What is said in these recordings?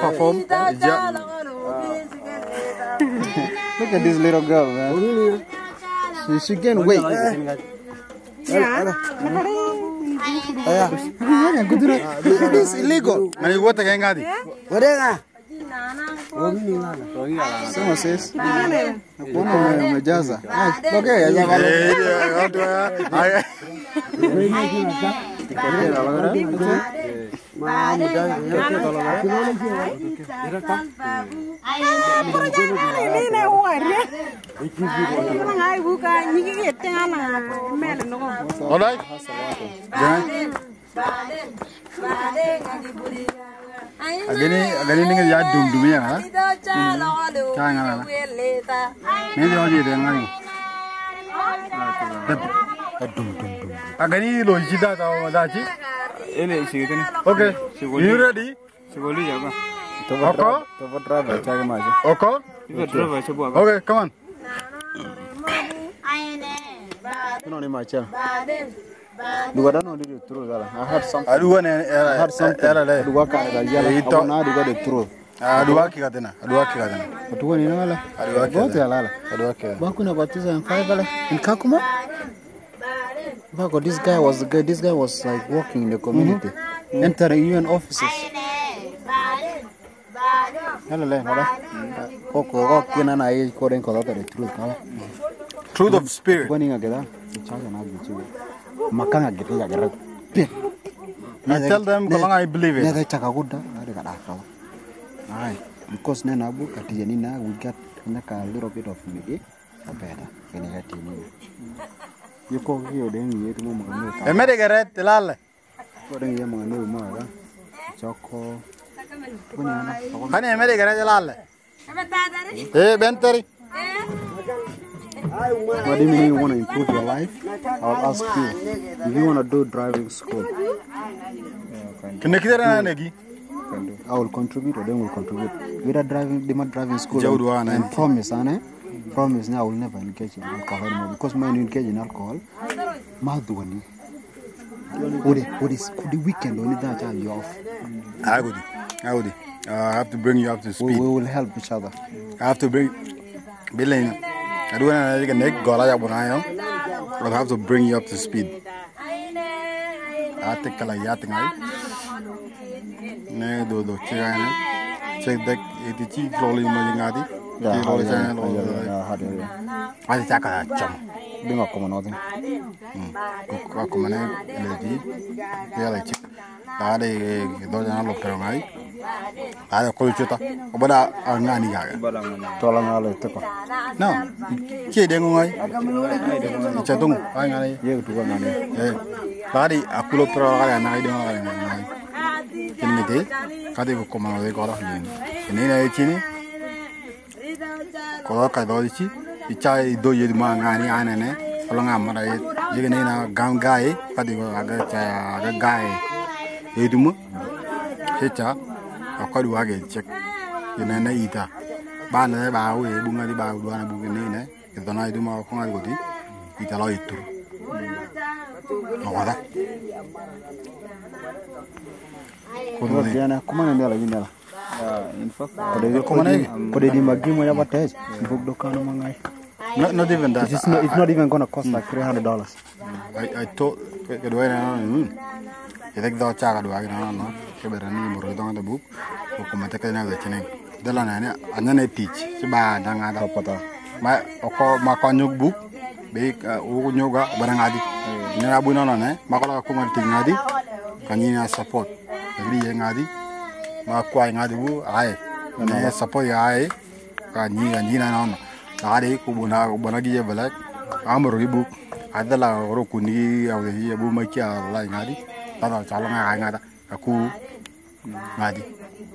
Perform. Look at this little girl, man. She, she gained wait. This is illegal. Are you Alright. sis. Nakuona umejaza. All right. Agani agani ni ya dum dum ya ha. Dum dum dum. Agani lo da. Ele. Okay. You ready? Oko? Driver. Oko? Driver. Okay, come on. Ni. Duga dano di the truth. I heard something. Aduwa ne uh, I heard something. Uh, uh, era le. Duga ka da yala. Ito. Abuna duga the truth. Ah, Aduwa ki katena. Aduwa ki katena. Watu ni wala. Aduwa ki. Wote alala. Aduwa ki. Bakuna batiza in five ala. In Kakuma. Bako, this guy was the guy. This guy was like working in the community, mm-hmm. entering UN offices. Hello, le, hola. Koko, koko, kina na hii kore the truth, of spirit. Kwa ninga chaga na gichu. Makanga geta ya gera. Pin. I tell them kalau I believe it. Nega chaka guda, ada kada kala. Ai, because nena abu katiya ni na we got like a little bit of me. Abeda, kene kati ni. Yuko hiyo dengi yetu mo mga Emere geret tilale. Kore ngiye mga no mga choko. Kani emere geret tilale. Eh benteri. What do you mean you want to improve your life? I'll ask you. If you want to do driving school, Kene kidera na negi. can. I will contribute or then we'll contribute. With a driving, the driving school, Jauh and, and promise, ane? Promise, now I will never engage in alcohol anymore. Because when you engage in alcohol, madhuani. Ode, ode, the weekend, only that time you're off. Agudi. Agudi. Uh, I have to bring you up to speed. we will help each other. I have to bring I do want to neck gola ya bunayo. I'll have to bring you up to speed. Ate kala ya tingai. Ne do do chiga ne. Check that iti chi loli mo jingati. Ti loli sa ne loli. Ate chaka chom. Bingo komo no tin. Ko komo ne le di. Ya le chi. Ade do jana lo pero ngai. Ade ko chuta. Obada ngani ga. Tola ngalo teko. No. Chi de ngai. Cha tung. Ai ngai. Ye tu ngani. Eh. Tadi aku lo pero kali na ide ngai ngai. Ini deh. Kadi ko komano de kora ni. Ini na chini. Ko ka do chi. Ichai do ye ma ngani ane ne. Kalau ngamara ye. Jadi ni na gam gai. Kadi ko aga cha gai. Itu mu. Hecha. Aku dua ge cek. Ini na ita. Ba na ba we bunga di ba dua na bunga ni ne. Itu na itu ma ko ngai godi. Ita lo itu. Ndala jindala. in fact, Kode Kumana- kode kode di magimo ya batej. Buk dokano mangai. Not, not even that. It's not, it's not even gonna cost like three hundred dollars. I, I do cha ka dua na no. Ke bera ni mo ro do ngada buk. Ko ko mate ka na da chene. Dala na ne anya ne teach. Si ba da. Pata. Ma ko ma ko nyuk buk. Be o nyoga bara ngadi. Ne na bu no no ne. Ma ko ko ma ti ngadi. Kanyi na support. Agri ye ngadi. Ma ko ai ngadi bu ai. Ne support ya ai. Ka ni ga ni na no. Ngadi ku bu na bu na gi je balak. amoro ki buk adala ro kuni au de bu ma ki ala ngadi tata chala nga ngada aku ngadi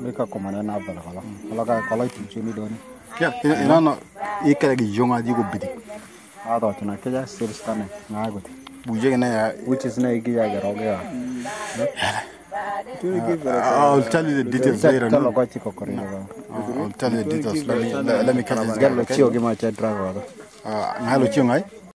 Bika komane na bala kala. Kala ka kala tu chuni doni. kya ina ina no ikere gi jonga di ko bidik Ado tuna keja sirstane ti buje ne ya Which is na igi ya garoge ya. I'll tell you the details later. No? ko ba. I'll tell you the details. Let me let, let me catch this chio gi ma drago. Ah, ngalo chio ngai.